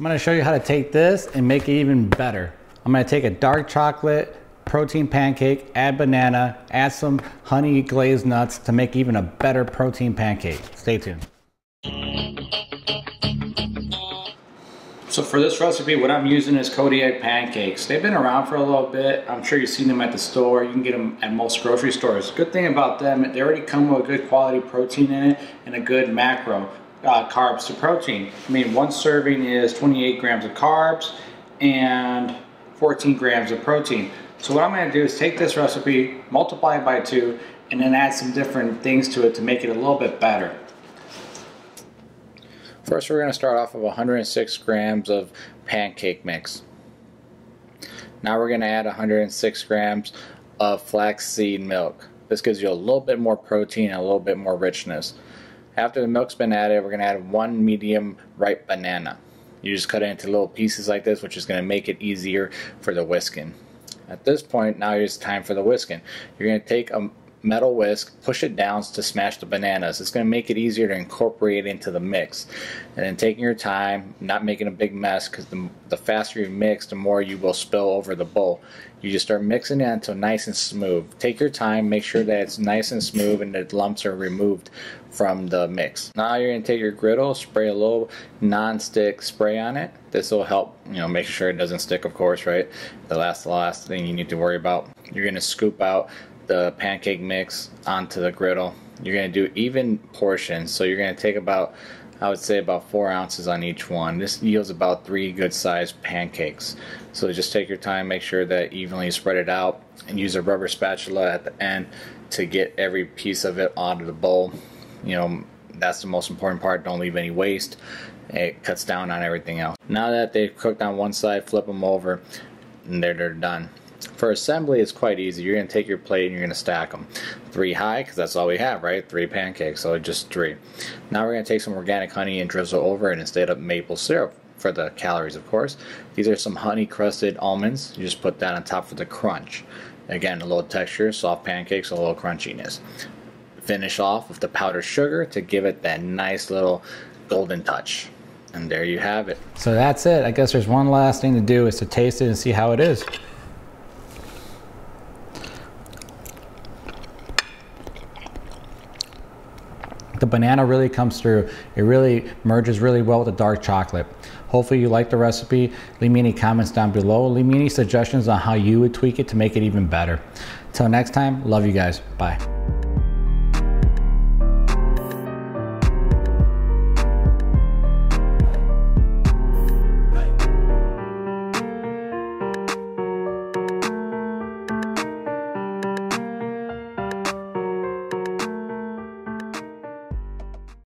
I'm gonna show you how to take this and make it even better. I'm gonna take a dark chocolate protein pancake, add banana, add some honey glazed nuts to make even a better protein pancake. Stay tuned. So for this recipe, what I'm using is Kodiak pancakes. They've been around for a little bit. I'm sure you've seen them at the store. You can get them at most grocery stores. Good thing about them, they already come with a good quality protein in it and a good macro uh, carbs to protein. I mean, one serving is 28 grams of carbs and 14 grams of protein. So what I'm gonna do is take this recipe, multiply it by two, and then add some different things to it to make it a little bit better. First, we're gonna start off with 106 grams of pancake mix. Now we're gonna add 106 grams of flaxseed milk. This gives you a little bit more protein and a little bit more richness. After the milk's been added, we're going to add one medium ripe banana. You just cut it into little pieces like this, which is going to make it easier for the whisking. At this point, now it's time for the whisking. You're going to take a metal whisk, push it down to smash the bananas. It's going to make it easier to incorporate into the mix. And then taking your time, not making a big mess because the, the faster you mix, the more you will spill over the bowl. You just start mixing it until nice and smooth. Take your time, make sure that it's nice and smooth and the lumps are removed from the mix. Now you're going to take your griddle, spray a little non-stick spray on it. This will help, you know, make sure it doesn't stick, of course, right? The last, the last thing you need to worry about. You're going to scoop out the pancake mix onto the griddle. You're going to do even portions. So you're going to take about, I would say about four ounces on each one. This yields about three good sized pancakes. So just take your time, make sure that evenly spread it out and use a rubber spatula at the end to get every piece of it out of the bowl. You know, that's the most important part. Don't leave any waste. It cuts down on everything else. Now that they've cooked on one side, flip them over and they're, they're done. For assembly, it's quite easy. You're going to take your plate and you're going to stack them. Three high, because that's all we have, right? Three pancakes, so just three. Now we're going to take some organic honey and drizzle over it instead of maple syrup for the calories, of course. These are some honey crusted almonds. You just put that on top for the crunch. Again, a little texture, soft pancakes, a little crunchiness. Finish off with the powdered sugar to give it that nice little golden touch. And there you have it. So that's it. I guess there's one last thing to do is to taste it and see how it is. The banana really comes through. It really merges really well with the dark chocolate. Hopefully you like the recipe. Leave me any comments down below. Leave me any suggestions on how you would tweak it to make it even better. Till next time, love you guys. Bye.